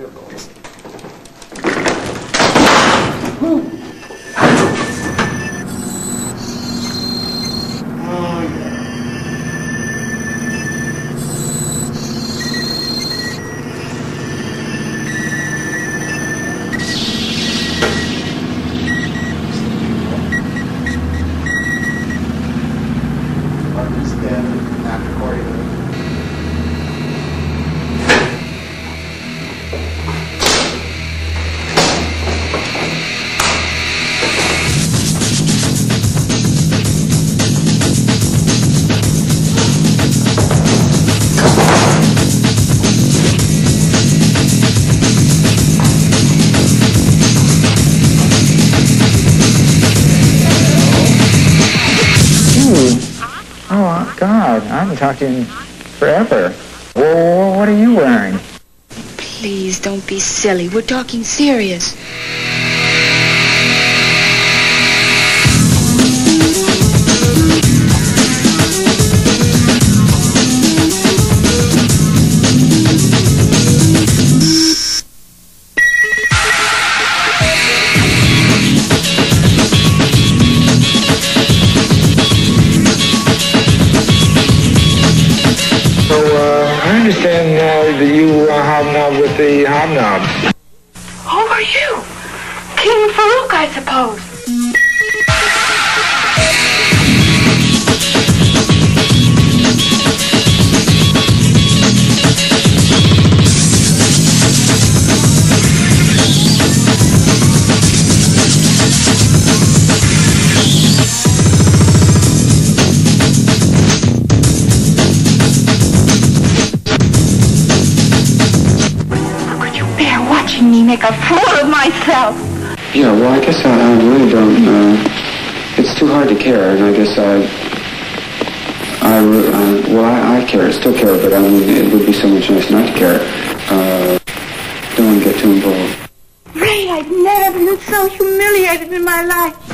There goes, I haven't talked to you in forever. Well, what are you wearing? Please don't be silly. We're talking serious. The hobnob. Who are you? King Farouk, I suppose. Fool of myself? Yeah, well, I guess I, I really don't. Uh, it's too hard to care, and I guess I, I, uh, well, I, I care, still care, but I mean, it would be so much nicer not to care. Uh, don't want to get too involved. Ray, I've never been so humiliated in my life.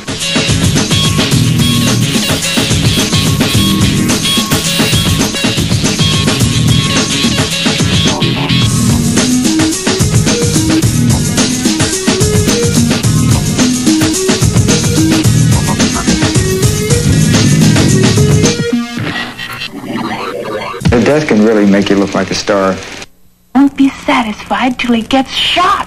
Desk can really make you look like a star. Won't be satisfied till he gets shot.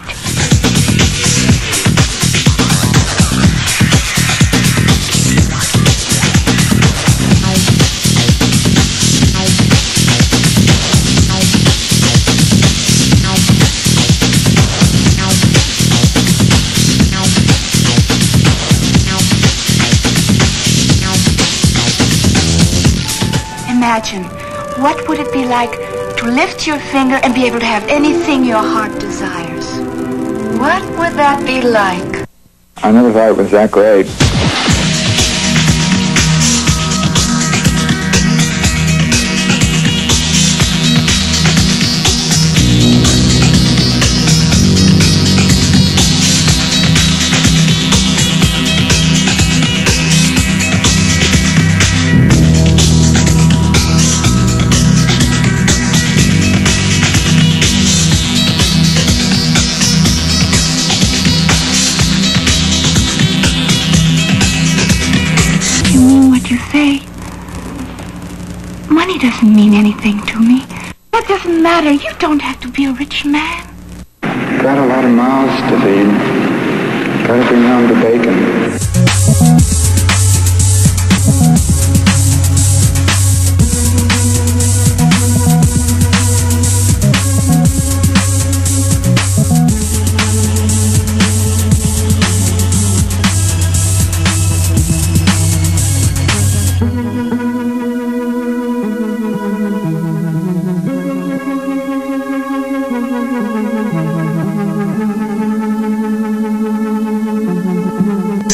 Imagine, what would it be like to lift your finger and be able to have anything your heart desires? What would that be like? I never thought it was that great. You say? Money doesn't mean anything to me. That doesn't matter. You don't have to be a rich man. Got a lot of mouths to feed. Gotta bring home the bacon.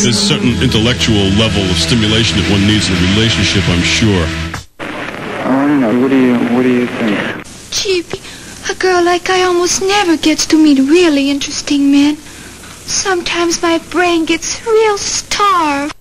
There's a certain intellectual level of stimulation that one needs in a relationship, I'm sure. Oh, I don't know. What do you What do you think? Chippy, a girl like I almost never gets to meet really interesting men. Sometimes my brain gets real starved.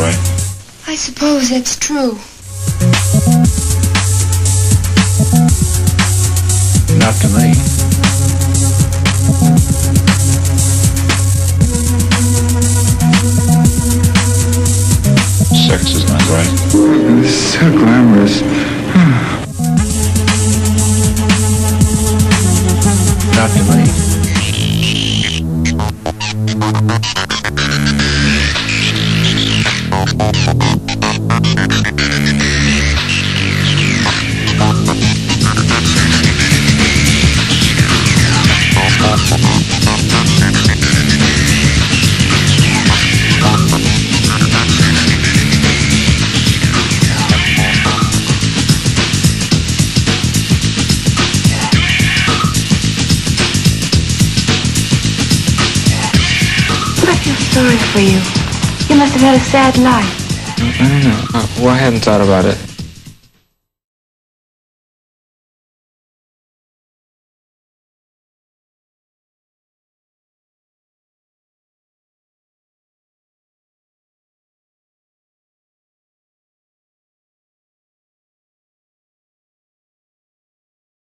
Right. I suppose that's true. Sorry for you. You must have had a sad life. I don't know. Well, I hadn't thought about it.